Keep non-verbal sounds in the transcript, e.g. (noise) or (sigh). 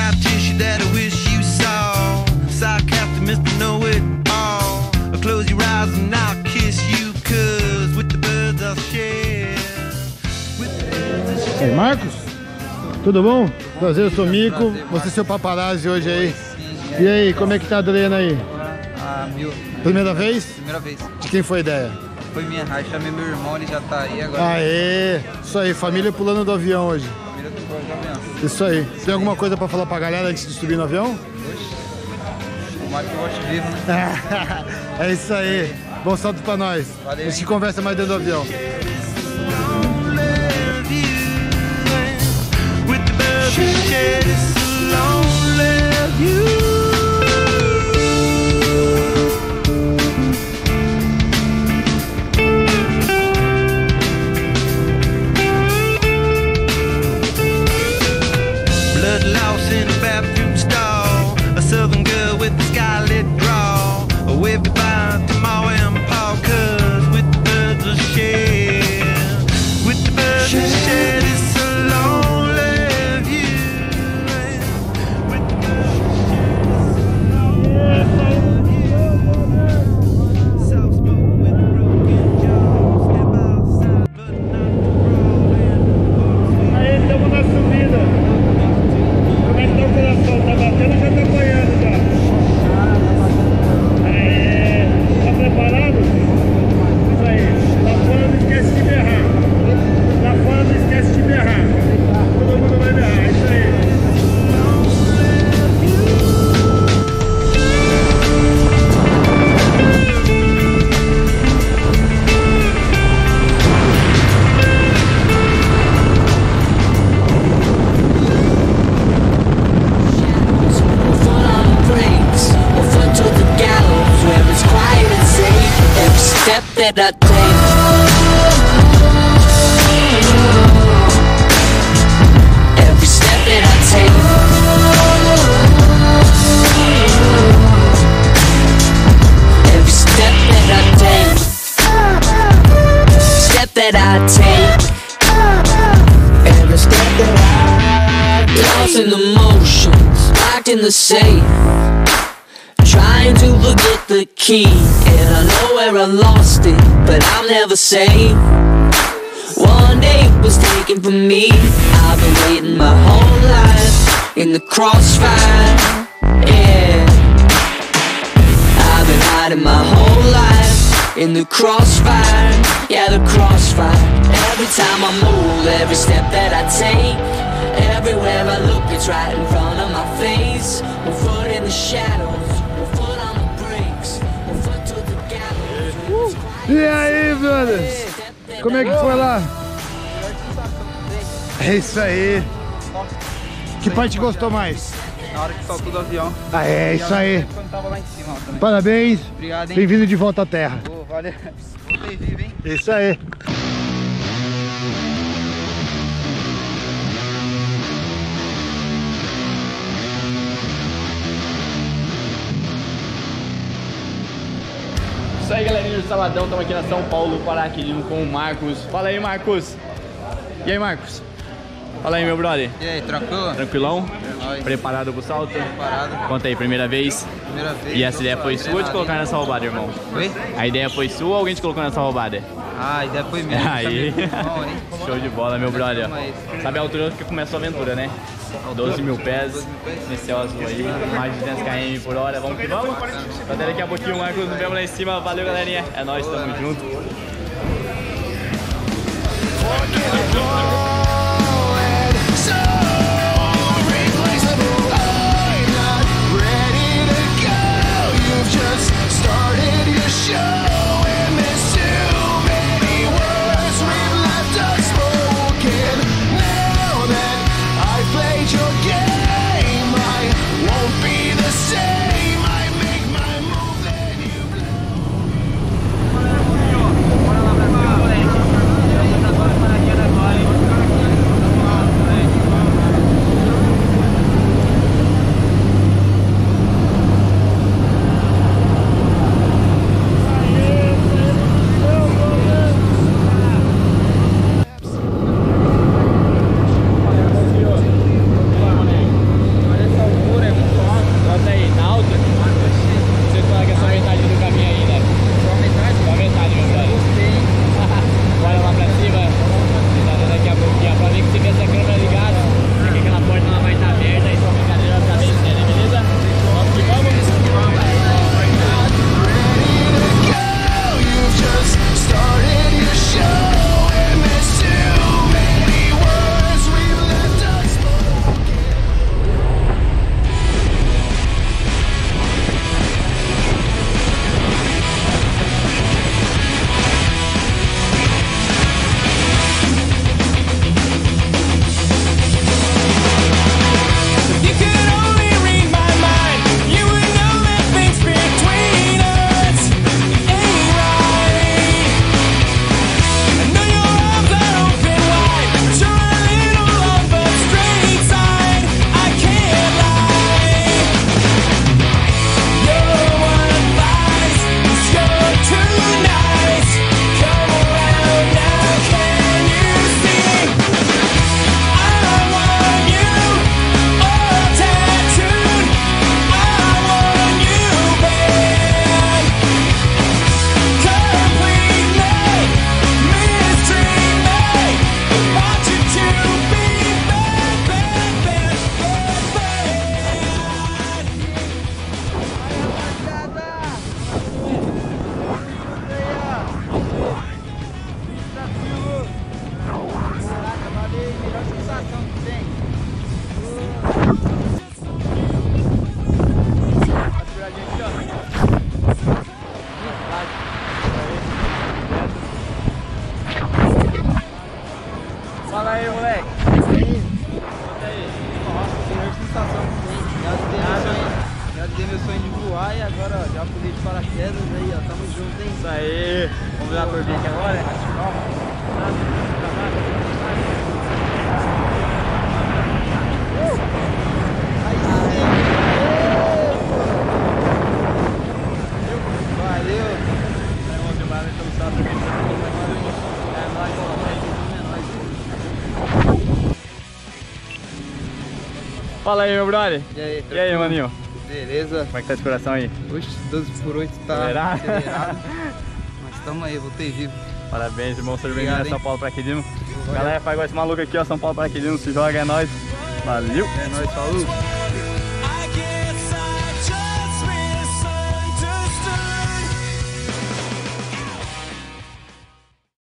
scar tissue that I wish you saw. Sarcastic, Mr. Know It All. Close your eyes and I'll kiss you, cause with the birds I'll share. With the birds I'll E aí, Marcos? Tudo bom? Prazer, eu sou Mico. Você é seu paparazzi hoje aí. E aí, como é que tá a Adriana aí? Ah. Primeira vez? Primeira vez. De quem foi a ideia? Foi minha. Aí chamei meu irmão, ele já tá aí agora. Aê! Isso aí, família pulando do avião hoje. Do Avião. Isso aí. Tem alguma coisa pra falar pra galera antes de subir no avião? Tomara que eu volte vivo, né? (laughs) é isso aí. Bom salto pra nós. Valeu, A gente hein? conversa mais dentro do avião. Blood loss in the bathroom coração? Take. Every step that I take. Every step that I take. Step that I take. Every step that I Lost in the motions, locked in the safe. Trying to forget the key, and I know where I lost it, but I'm never safe One day it was taken from me. I've been waiting my whole life in the crossfire. Yeah, I've been hiding my whole life in the crossfire. Yeah, the crossfire. Every time I move, every step that I take, everywhere I look, it's right in front of my face. One foot in the shadows, E aí, brothers? Como é que foi lá? É isso aí. Que parte gostou mais? Na hora que saltou do avião. Ah, é isso aí. Parabéns. Obrigado, hein? Bem-vindo de volta à Terra. Valeu. Voltei vivo, hein? Isso aí. Sabadão, estamos aqui na São Paulo, Paraquedino com o Marcos. Fala aí, Marcos. E aí, Marcos? Fala aí, meu brother. E aí, tranquilo? Tranquilão? Nós. Preparado pro salto? Preparado. Conta aí, primeira vez. Primeira vez. E essa ideia foi sua ou te colocar nessa roubada, irmão? Oi? A ideia foi sua ou alguém te colocou nessa roubada? Ah, a ideia foi minha. (laughs) Aí. Show de bola, meu brother. Sabe a altura que começou a aventura, né? 12 mil pés, 12 mil pés. nesse azul aí, mais de 200 km por hora, vamos que vamos. Até daqui a pouquinho, Marcos, nos vemos lá em cima. Valeu, galerinha. É nóis, tamo junto. Fala aí, moleque. Primeira sensação que tem. Já tem meu sonho. De voar e agora ó, já pulei de paraquedas aí, ó. Tamo junto, hein? Isso aí. Vamos dar a corvinha aqui agora? Né? Fala aí, meu brother. E aí, E aí, maninho? Beleza? Como é que tá esse coração aí? Oxe, 12 por 8 tá Acelerado? acelerado. (laughs) Mas tamo aí, voltei vivo. Parabéns, irmão. Seja bem-vindo a São? Paulo Paraquedino. Galera, faz igual esse maluco aqui, ó. São Paulo Paraquedino, se joga, é nóis. Valeu. É nóis, falou!